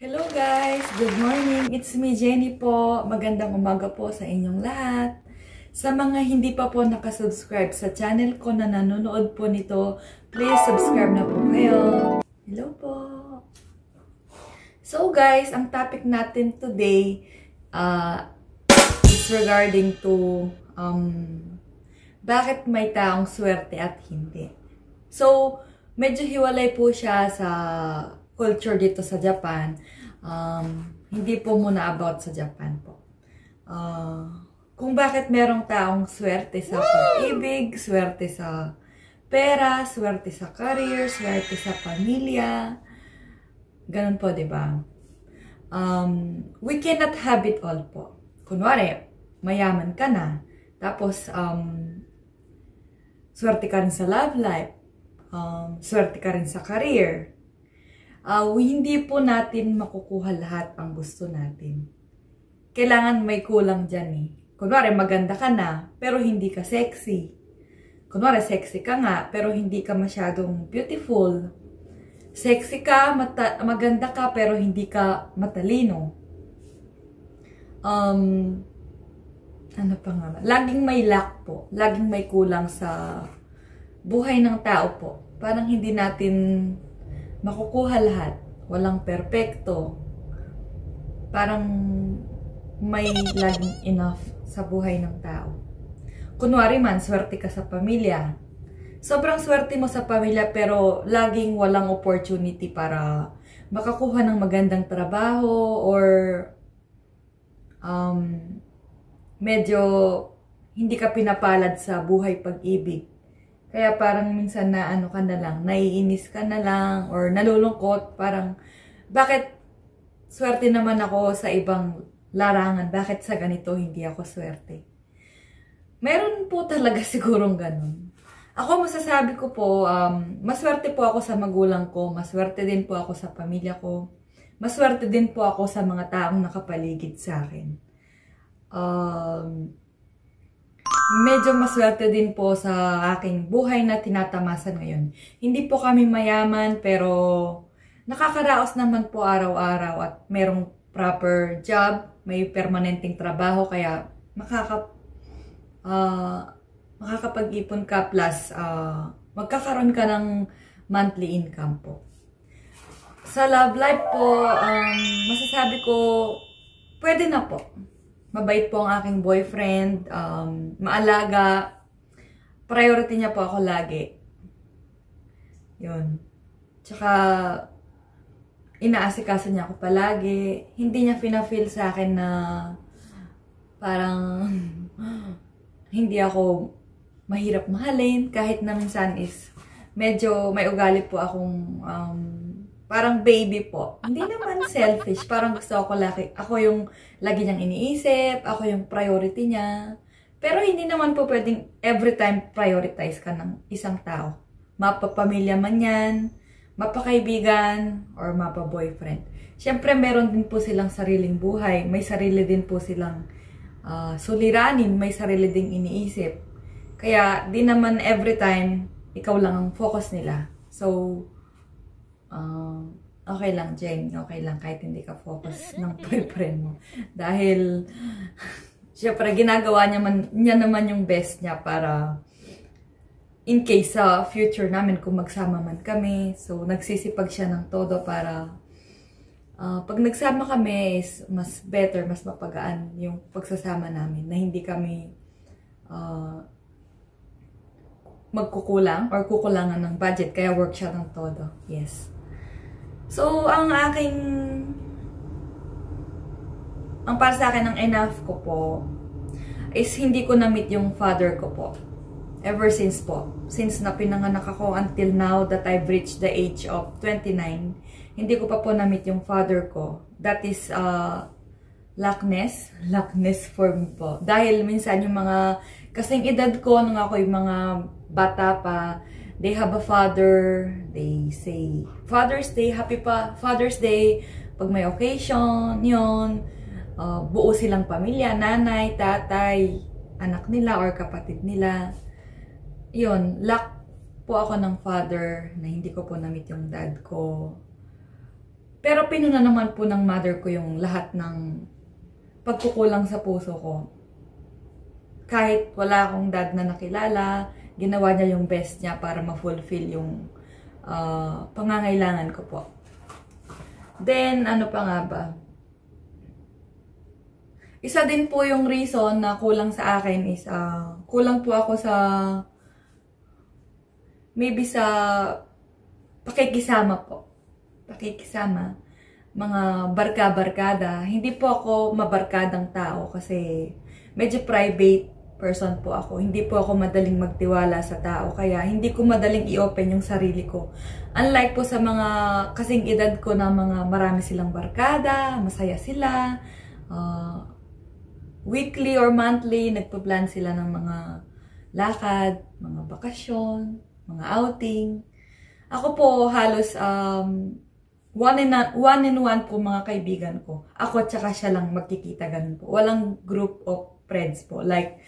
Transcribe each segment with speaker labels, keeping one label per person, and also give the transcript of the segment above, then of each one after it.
Speaker 1: Hello guys! Good morning! It's me, Jenny po. Magandang umaga po sa inyong lahat. Sa mga hindi pa po nakasubscribe sa channel ko na nanonood po nito, please subscribe na po kayo. Hello po! So guys, ang topic natin today uh, is regarding to um, bakit may taong swerte at hindi. So, medyo hiwalay po siya sa culture dito sa Japan. Um, hindi po muna about sa Japan po. Uh, kung bakit merong taong swerte sa pag-ibig, swerte sa pera, swerte sa career, swerte sa pamilya. Ganun po, di ba? Um, we cannot have it all po. Kunwari, mayaman ka na. Tapos, um, swerte ka rin sa love life. Um, swerte ka rin sa career. Uh, hindi po natin makukuha lahat ang gusto natin. Kailangan may kulang dyan eh. Kunwari, maganda ka na, pero hindi ka sexy. Kunwari, sexy ka nga, pero hindi ka masyadong beautiful. Sexy ka, mata- maganda ka, pero hindi ka matalino. Um, ano pa nga? Laging may lack po. Laging may kulang sa buhay ng tao po. Parang hindi natin makukuha lahat. Walang perpekto. Parang may laging enough sa buhay ng tao. Kunwari man, swerte ka sa pamilya. Sobrang swerte mo sa pamilya pero laging walang opportunity para makakuha ng magandang trabaho or um, medyo hindi ka pinapalad sa buhay pag-ibig. Kaya parang minsan na ano ka na lang, naiinis ka na lang or nalulungkot, parang bakit swerte naman ako sa ibang larangan, bakit sa ganito hindi ako swerte? Meron po talaga sigurong ganun. Ako masasabi ko po, um, maswerte po ako sa magulang ko, maswerte din po ako sa pamilya ko, maswerte din po ako sa mga taong nakapaligid sa akin. Um, medyo maswerte din po sa aking buhay na tinatamasan ngayon. Hindi po kami mayaman pero nakakaraos naman po araw-araw at merong proper job, may permanenteng trabaho kaya makaka uh, makakapag-ipon ka plus uh, magkakaroon ka ng monthly income po. Sa love life po, um, masasabi ko, pwede na po. Mabait po ang aking boyfriend, um, maalaga, priority niya po ako lagi. Yun. Tsaka, inaasikaso niya ako palagi. Hindi niya fina-feel sa akin na parang hindi ako mahirap mahalin kahit na minsan is medyo may ugali po akong um, parang baby po. Hindi naman selfish. Parang gusto ako laki, ako yung lagi niyang iniisip, ako yung priority niya. Pero hindi naman po pwedeng every time prioritize ka ng isang tao. Mapapamilya man yan, mapakaibigan, or mapa-boyfriend. Siyempre, meron din po silang sariling buhay. May sarili din po silang uh, suliranin. May sarili ding iniisip. Kaya, di naman every time, ikaw lang ang focus nila. So, uh, okay lang, Jen. Okay lang kahit hindi ka focus ng boyfriend mo. Dahil, syempre, ginagawa niya, man, niya naman yung best niya para in case sa uh, future namin kung magsama man kami. So, nagsisipag siya ng todo para uh, pag nagsama kami is mas better, mas mapagaan yung pagsasama namin na hindi kami uh, magkukulang or kukulangan ng budget. Kaya work siya ng todo. Yes. So, ang aking ang para sa akin, ang enough ko po is hindi ko na-meet yung father ko po. Ever since po. Since na pinanganak ako until now that I've reached the age of 29, hindi ko pa po na-meet yung father ko. That is, uh, lackness. Lackness for me po. Dahil minsan yung mga, kasing edad ko nung ako yung mga bata pa, they have a father, they say, Father's Day, happy pa, Father's Day, pag may occasion, yon uh, buo silang pamilya, nanay, tatay, anak nila or kapatid nila. Yun, luck po ako ng father na hindi ko po na-meet yung dad ko. Pero pinuna naman po ng mother ko yung lahat ng pagkukulang sa puso ko. Kahit wala akong dad na nakilala, ginawa niya yung best niya para ma-fulfill yung uh, pangangailangan ko po. Then, ano pa nga ba? Isa din po yung reason na kulang sa akin is, uh, kulang po ako sa, maybe sa pakikisama po. Pakikisama. Mga barka-barkada. Hindi po ako mabarkadang tao kasi medyo private person po ako. Hindi po ako madaling magtiwala sa tao. Kaya hindi ko madaling i-open yung sarili ko. Unlike po sa mga kasing edad ko na mga marami silang barkada, masaya sila, uh, weekly or monthly, nagpa-plan sila ng mga lakad, mga bakasyon, mga outing. Ako po halos um, one in, a, one in one po mga kaibigan ko. Ako at saka siya lang magkikita ganun po. Walang group of friends po. Like,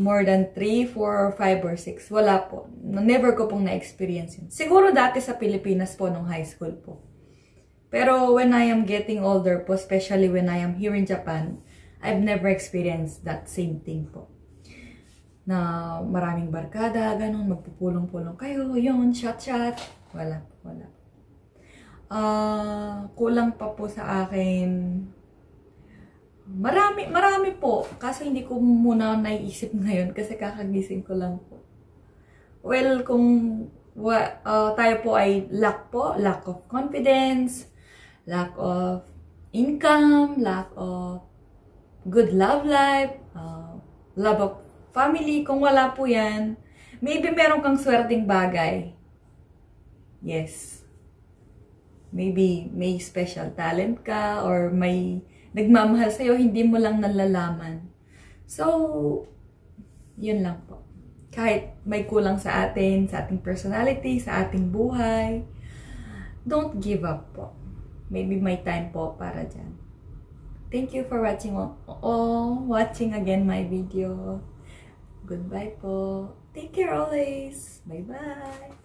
Speaker 1: more than 3, 4, 5, or 6. Wala po. Never ko pong na-experience yun. Siguro dati sa Pilipinas po nung high school po. Pero when I am getting older po, especially when I am here in Japan, I've never experienced that same thing po. Na maraming barkada, ganun, magpupulong-pulong kayo, yun, shot-shot. Wala wala. Uh, kulang pa po sa akin. Marami, marami po. Kaso hindi ko muna naiisip ngayon kasi kakagising ko lang po. Well, kung wa, uh, tayo po ay lack po, lack of confidence, lack of income, lack of good love life, uh, love of family. Kung wala po yan, maybe meron kang swerteng bagay. Yes. Maybe may special talent ka or may nagmamahal sa'yo, hindi mo lang nalalaman. So, yun lang po. Kahit may kulang sa atin, sa ating personality, sa ating buhay, don't give up po. Maybe may time po para dyan. Thank you for watching all, watching again my video. Goodbye po. Take care always. Bye-bye.